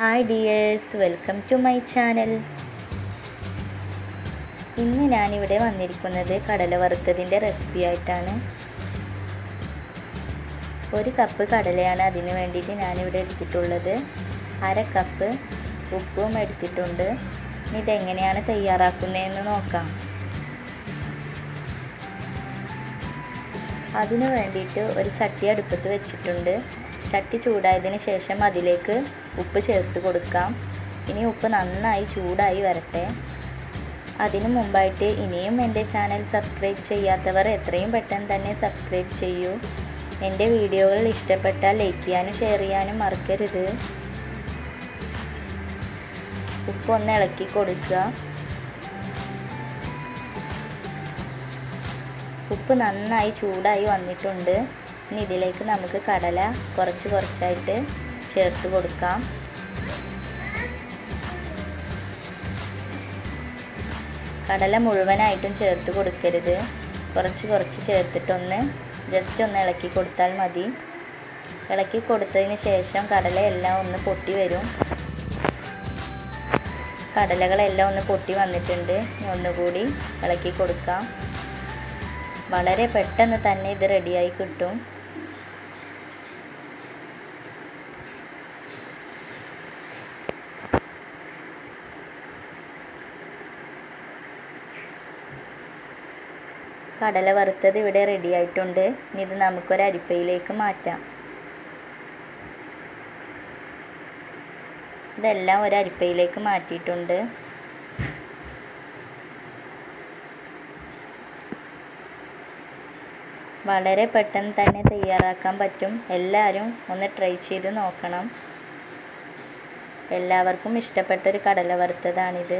Hi dears welcome to my channel ഇന്ന് ഞാനിവിടെ വന്നിരിക്കുന്നത് കടല വറുത്തതിന്റെ റെസിപ്പി ആയിട്ടാണ്. ഒരു കപ്പ് കടലയാണ് അതിന് വേണ്ടിയിട്ട് ഞാനിവിടെ എടുത്തിട്ടുള്ളത്. അര കപ്പ് ഉപ്പും എടുത്തിട്ടുണ്ട്. ഇനി ഇതെങ്ങനെയാണ് തയ്യാറാക്കുന്നതെന്ന് നോക്കാം. അതിനു വേണ്ടിയിട്ട് ഒരു ചട്ടി അടുപ്പത്ത് വെച്ചിട്ടുണ്ട്. ചട്ടി ചൂടായതിന് ശേഷം അതിലേക്ക് ഉപ്പ് ചേർത്ത് കൊടുക്കാം. ഇനി ഉപ്പ് നന്നായി ചൂടായി വരട്ടെ. അതിനു മുമ്പായിട്ട് ഇനിയും എന്റെ ചാനൽ സബ്സ്ക്രൈബ് ചെയ്യാത്തവർ എത്രയും പെട്ടെന്ന് തന്നെ സബ്സ്ക്രൈബ് ചെയ്യൂ. എന്റെ വീഡിയോകൾ ഇഷ്ടപ്പെട്ടാൽ ലൈക്ക് ചെയ്യാനും ഷെയർ ചെയ്യാനും മറക്കരുത്. ഉപ്പ് ഒന്ന് ഇളക്കി കൊടുക്കുക. ഉപ്പ് നന്നായി ചൂടായി വന്നിട്ടുണ്ട്. ഇനി ഇതിലേക്ക് നമുക്ക് കടല കുറച്ച് കുറച്ചായിട്ട് ചേർത്ത് കൊടുക്കാം. കടല മുഴുവനായിട്ടും ചേർത്ത് കൊടുക്കരുത്. കുറച്ച് കുറച്ച് ചേർത്തിട്ടൊന്ന് ജസ്റ്റ് ഒന്ന് ഇളക്കി കൊടുത്താൽ മതി. ഇളക്കി കൊടുത്തതിന് ശേഷം കടലയെല്ലാം ഒന്ന് പൊട്ടി വരും. കടലകളെല്ലാം ഒന്ന് പൊട്ടി വന്നിട്ടുണ്ട്. ഒന്നുകൂടി ഇളക്കി കൊടുക്കാം. വളരെ പെട്ടെന്ന് തന്നെ ഇത് റെഡിയായി കിട്ടും. കടല വറുത്തത് ഇവിടെ റെഡി ആയിട്ടുണ്ട്. ഇനി ഇത് നമുക്കൊരു അരിപ്പയിലേക്ക് മാറ്റാം. ഇതെല്ലാം ഒരു അരിപ്പയിലേക്ക് മാറ്റിയിട്ടുണ്ട്. വളരെ പെട്ടെന്ന് തന്നെ തയ്യാറാക്കാൻ പറ്റും. എല്ലാവരും ഒന്ന് ട്രൈ ചെയ്ത് നോക്കണം. എല്ലാവർക്കും ഇഷ്ടപ്പെട്ടൊരു കടല വറുത്തതാണിത്.